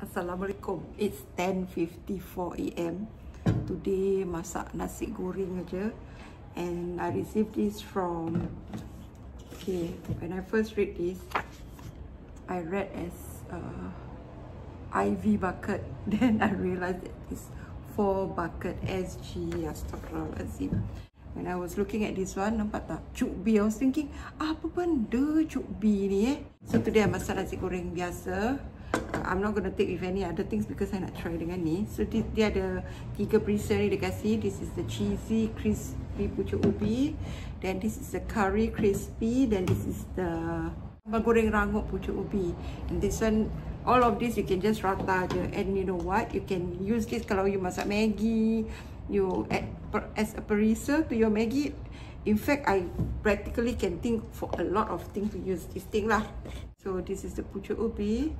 Assalamualaikum. It's 10.54 a.m. Today masak nasi goreng aja. And I received this from... Okay, when I first read this, I read as uh, IV bucket. Then I realized that it's 4 bucket SG. Astaghfirullahaladzim. When I was looking at this one, nampak tak? Cuk B. I was thinking, apa benda cuk B ni eh? So today I masak nasi goreng biasa. I'm not going to take with any other things because I nak try dengan ni. So dia, dia ada tiga perisa ni dia kasih. This is the cheesy crispy pucuk ubi. Then this is the curry crispy. Then this is the sambal goreng rangup pucuk ubi. And this one, all of this you can just rata je. And you know what? You can use this kalau you masak Maggi. You add as a perisa to your Maggi. In fact, I practically can think for a lot of things to use this thing lah. So this is the pucuk ubi.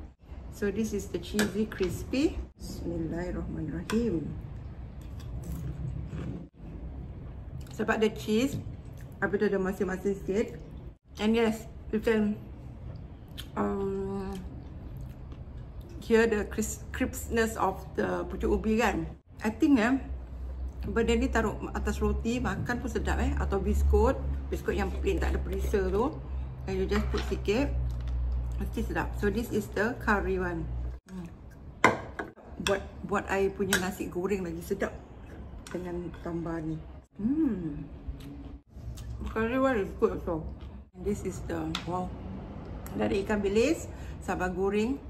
So this is the cheesy crispy. Bismillahirrahmanirrahim. Sebab the cheese, apa tu ada masing-masing sikit. And yes, you can um, hear the crispness of the pucuk ubi kan. I think eh, benda ni taruh atas roti, makan pun sedap eh. Atau biskut, biskut yang plain tak ada perisa tu. And you just put sikit. Mesti sedap. So this is the curry one. Buat buat air punya nasi goreng lagi sedap dengan tambah ni. Hmm. Curry one is good also. And this is the wow. Dari ikan bilis, sambal goreng,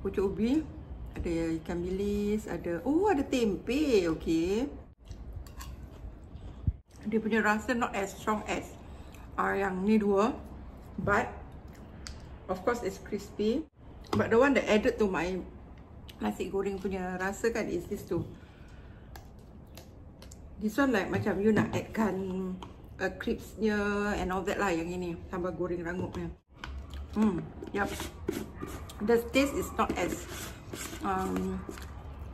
pucuk ubi, ada ikan bilis, ada oh ada tempe, okay. Dia punya rasa not as strong as uh, yang ni dua, but Of course it's crispy. But the one that added to my nasi goreng punya rasa kan is this too. This one like macam you nak addkan uh, crispsnya and all that lah yang ini. Sambal goreng rangupnya. Hmm, yep. The taste is not as um,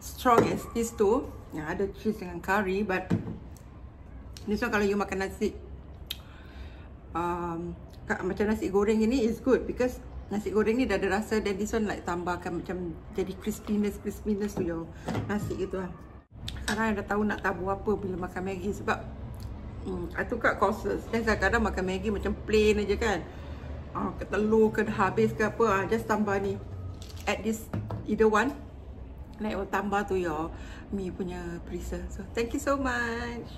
strong as this two. Yang ada cheese dengan curry but this one kalau you makan nasi um, macam nasi goreng ini is good because nasi goreng ni dah ada rasa dan this one like tambahkan macam jadi crispiness crispiness tu your nasi gitu lah. Sekarang dah tahu nak tabu apa bila makan Maggi sebab hmm, I tukar courses dan kadang-kadang makan Maggi macam plain aja kan. Ah, ke telur ke habis ke apa ah, just tambah ni. Add this either one. Like tambah tu your mi punya perisa. So thank you so much.